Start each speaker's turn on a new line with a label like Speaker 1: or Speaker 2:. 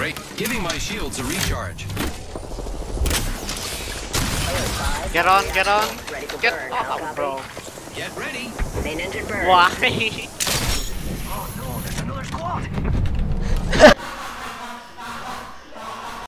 Speaker 1: Great. Giving my shields a recharge.
Speaker 2: Get on, get on. Get
Speaker 3: burn.
Speaker 2: On, bro.
Speaker 1: Get ready.
Speaker 3: Main engine burn.
Speaker 2: Why?
Speaker 4: Oh no, there's another squad.